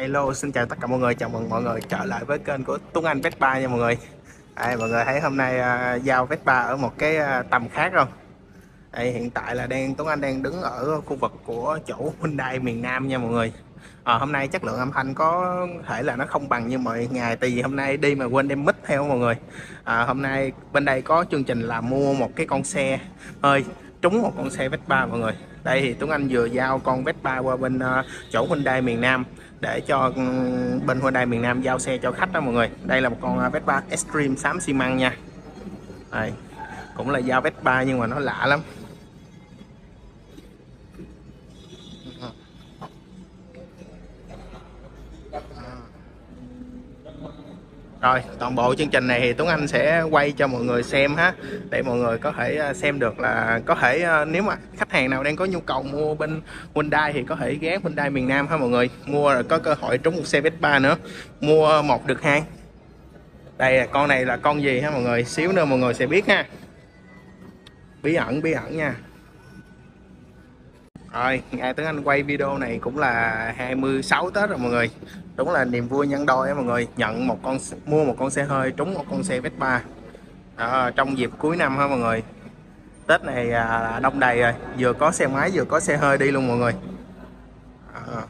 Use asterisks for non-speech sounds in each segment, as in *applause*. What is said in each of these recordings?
Hello, xin chào tất cả mọi người, chào mừng mọi người trở lại với kênh của Tuấn Anh Vespa nha mọi người. Đây, mọi người thấy hôm nay uh, giao Vespa ở một cái uh, tầm khác không? Đây, hiện tại là đang Tuấn Anh đang đứng ở khu vực của chỗ Hyundai miền Nam nha mọi người. À, Hôm nay chất lượng âm thanh có thể là nó không bằng như mọi ngày Tại vì hôm nay đi mà quên đem mic theo mọi người. À, Hôm nay bên đây có chương trình là mua một cái con xe hơi trúng một con xe Vespa mọi người. Đây thì Tuấn Anh vừa giao con Vespa qua bên uh, chỗ Hyundai miền Nam để cho ừ, bên Hyundai miền Nam giao xe cho khách đó mọi người. Đây là một con à, Vespa Extreme xám xi măng nha. Đây, cũng là giao Vespa nhưng mà nó lạ lắm. Rồi, toàn bộ chương trình này thì Tuấn Anh sẽ quay cho mọi người xem ha Để mọi người có thể à, xem được là có thể à, nếu mà khách hàng nào đang có nhu cầu mua bên Hyundai thì có thể ghé Hyundai miền Nam ha mọi người. Mua rồi có cơ hội trúng một xe Vespa nữa. Mua một được hai. Đây con này là con gì ha mọi người? Xíu nữa mọi người sẽ biết ha. Bí ẩn bí ẩn nha rồi, ngày Tuấn Anh quay video này cũng là 26 Tết rồi mọi người. Đúng là niềm vui nhân đôi á mọi người. Nhận một con mua một con xe hơi trúng một con xe Vespa. À, Trong dịp cuối năm ha mọi người? Tết này à, đông đầy rồi. Vừa có xe máy vừa có xe hơi đi luôn mọi người. À.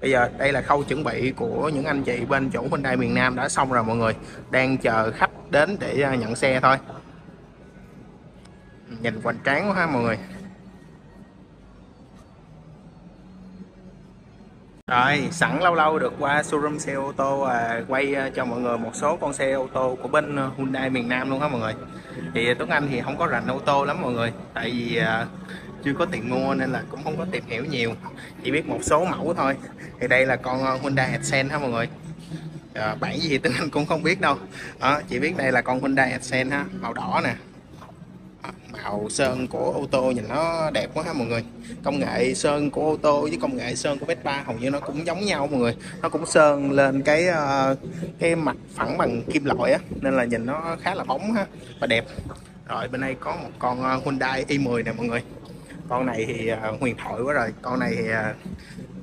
Bây giờ đây là khâu chuẩn bị của những anh chị bên chủ Hyundai miền Nam đã xong rồi mọi người. Đang chờ khách đến để à, nhận xe thôi. Nhìn hoành tráng quá ha mọi người. Rồi, sẵn lâu lâu được qua showroom xe ô tô à, quay ờ, cho mọi người một số con xe ô tô của bên ờ, Hyundai miền Nam luôn hả mọi người. Thì ờ, Tuấn Anh thì không có rành ô tô lắm mọi người, tại vì à, chưa có tiền mua nên là cũng không có tìm hiểu nhiều, chỉ biết một số mẫu thôi. Thì đây là con Hyundai Accent ha mọi người. À, bản gì Tuấn Anh cũng không biết đâu. à, chỉ biết đây là con Hyundai Accent ha, màu đỏ nè, màu sơn của ô tô nhìn nó đẹp quá ha mọi người. Công nghệ sơn của ô tô với công nghệ sơn của Vespa hầu như nó cũng giống nhau mọi người. Nó cũng sơn lên cái ờ, cái mặt phẳng bằng kim loại á, nên là nhìn nó khá là bóng ha và đẹp. Rồi bên đây có một con ờ, Hyundai i10 nè mọi người. Con này thì ờ, huyền thoại quá rồi. Con này thì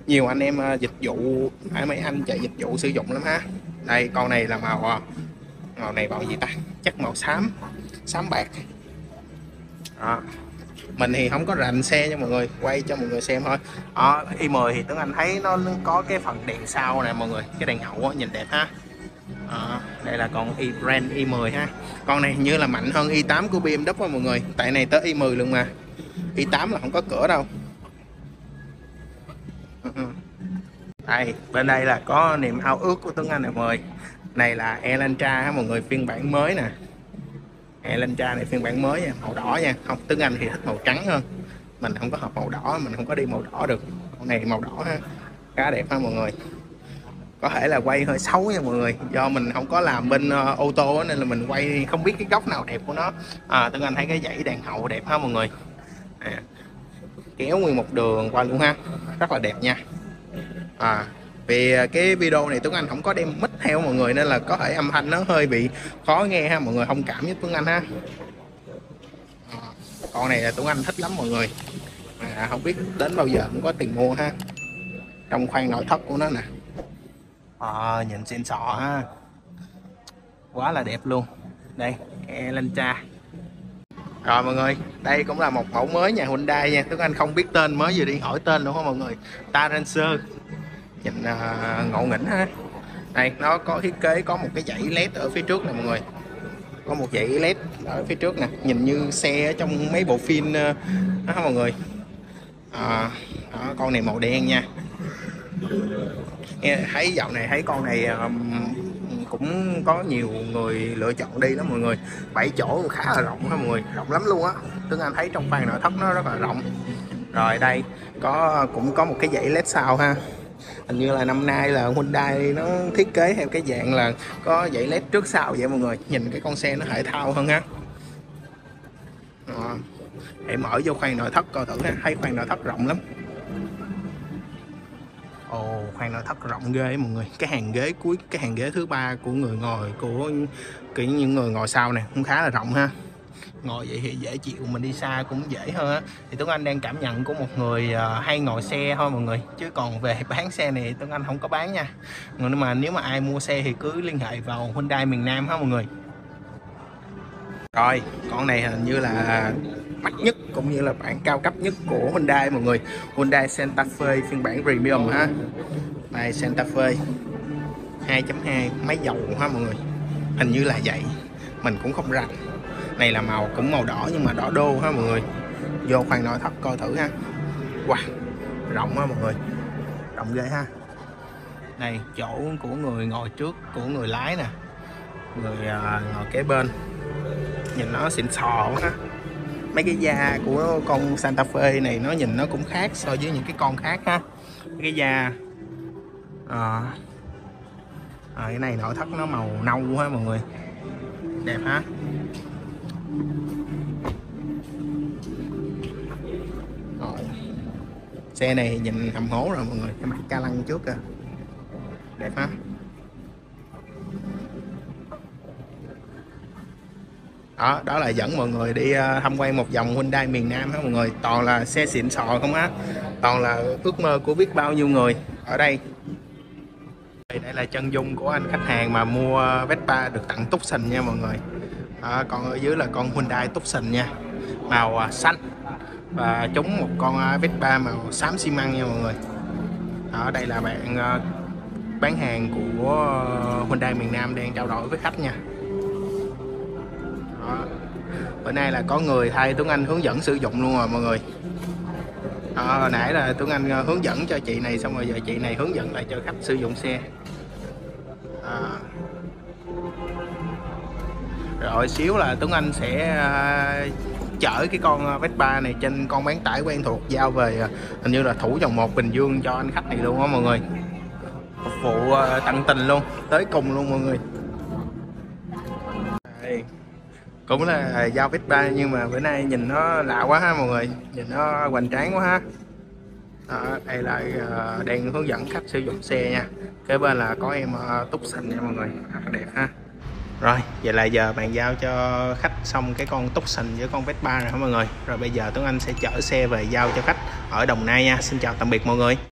nhiều anh em dịch vụ hay mấy anh chạy dịch vụ sử dụng lắm ha. Đây, con này là màu màu này màu gì ta? Chắc màu xám xám bạc đó. mình thì không có rành xe cho mọi người quay cho mọi người xem thôi. Đó, i10 thì Tuấn Anh thấy nó có cái phần đèn sau nè mọi người cái đèn hậu nhìn đẹp ha. Đó, đây là con i brand i10 ha. Con này như là mạnh hơn i8 của BMW mọi người tại này tới i10 luôn mà. i8 là không có cửa đâu. Ừ, ừ. Đây bên đây là có niềm ao ước của Tuấn Anh nè mọi người. Này là Elantra ha mọi người phiên bản mới nè. Elantra này phiên bản mới nha màu đỏ nha. Không tiếng Anh thì thích màu trắng hơn. Mình không có hợp màu đỏ mình không có đi màu đỏ được. Con này màu đỏ ha. Khá đẹp ha mọi người. Có thể là quay hơi xấu nha mọi người. Do mình không có làm bên uh, ô tô nên là mình quay không biết cái góc nào đẹp của nó. À, Tuấn Anh thấy cái dãy đèn hậu đẹp ha mọi người. À, kéo nguyên một đường qua luôn ha. Rất là đẹp nha. À, vì à, cái video này Tuấn Anh không có đem mic theo mọi người nên là có thể âm thanh nó hơi bị khó nghe ha. Mọi người thông cảm với Tuấn Anh ha. Ờ, con này là Tuấn Anh thích lắm mọi người. Mà không biết đến bao giờ cũng có tiền mua ha. Trong khoang nội thất của nó nè. À, nhìn xịn sò ha. Quá là đẹp luôn. Đây Elantra. Rồi mọi người đây cũng là một mẫu mới nhà Hyundai nha. Tuấn Anh không biết tên mới vừa đi hỏi tên luôn không mọi người? Tarancer nhìn uh, ngộ nghĩnh ha. Đây nó có thiết kế có một cái dãy led ở phía trước nè mọi người. Có một dãy led ở phía trước nè. Nhìn như xe ở trong mấy bộ phim uh, đó mọi người. À, đó, con này màu đen nha. Nghe thấy dạo này thấy con này um, cũng có nhiều người lựa chọn đi đó mọi người. Bảy chỗ khá là rộng ha mọi người. Rộng lắm luôn á. Tướng Anh thấy trong khoang nội thất nó rất là rộng. Rồi đây có cũng có một cái dãy led sau ha hình như là năm nay là Hyundai nó thiết kế theo cái dạng là có dãy led trước sau vậy mọi người. Nhìn cái con xe nó thể thao hơn ha à, để mở vô khoang nội thất coi thử ha. Thấy khoang nội thất rộng lắm. Ồ khoang nội thất rộng ghê mọi người. Cái hàng ghế cuối cái hàng ghế thứ ba của người ngồi của cái những người ngồi sau này cũng khá là rộng ha ngồi vậy thì dễ chịu, mình đi xa cũng dễ hơn á. Thì Tuấn Anh đang cảm nhận của một người à, hay ngồi xe thôi mọi người. Chứ còn về *laughs* bán xe này Tuấn Anh không có bán nha. Nhưng mà nếu mà ai mua xe thì cứ liên hệ vào Hyundai miền Nam ha mọi người. Rồi, con này hình như là mắc nhất cũng như là bản cao cấp nhất của Hyundai mọi người. Hyundai Santa Fe phiên bản premium ha. Đây Santa Fe 2.2 máy dầu ha mọi người. Hình như là vậy. Mình cũng không rành này là màu cũng màu đỏ nhưng mà đỏ đô ha mọi người. Vô khoang nội thất coi thử ha. Wow rộng ha mọi người. Rộng ghê ha. Này chỗ của người ngồi trước của người lái nè. Người uh, ngồi kế bên. Nhìn nó xịn sò quá ha. Mấy cái da của con Santa Fe này nó nhìn nó cũng khác so với những cái con khác ha. Cái da à, à, cái này nội thất nó màu nâu ha mọi người. Đẹp ha rồi. xe này nhìn hầm hố rồi, mọi người. Cái mặt ca lăng trước kìa. Đẹp ha. Đó đó là dẫn mọi người đi ờ, tham quan một vòng Hyundai miền Nam ha mọi người. Toàn là xe xịn sò không á. Toàn là ước mơ của biết bao nhiêu người ở đây. Đây là chân dung của anh khách hàng mà mua Vespa được tặng Tucson nha mọi người à, còn ở dưới là con Hyundai Tucson nha. Màu à, xanh. Và chống một con à, Vespa màu xám xi măng nha mọi người. Ở đây là bạn à, bán hàng của à, Hyundai miền Nam đang trao đổi với khách nha. Đó. bữa nay là có người thay Tuấn Anh hướng dẫn sử dụng luôn rồi mọi người. À, hồi nãy là Tuấn Anh à, hướng dẫn cho chị này xong rồi giờ chị này hướng dẫn lại cho khách sử dụng xe. À rồi xíu là Tuấn Anh sẽ à, chở cái con à, Vespa này trên con bán tải quen thuộc giao về à, hình như là thủ dòng một Bình Dương cho anh khách này luôn á mọi người. Phụ tận tình luôn tới cùng luôn mọi người. Đây. cũng là giao Vespa nhưng mà bữa nay nhìn nó lạ quá ha mọi người nhìn nó hoành tráng quá ha. Đó, đây là uh, đang hướng dẫn khách sử dụng xe nha. Kế bên là có em uh, túc xanh nha mọi người rất đẹp ha rồi, vậy là giờ bàn giao cho khách xong cái con túc Sình với con Vespa rồi hả mọi người? Rồi bây giờ Tuấn Anh sẽ chở xe về giao cho khách ở Đồng Nai nha. Xin chào, tạm biệt mọi người.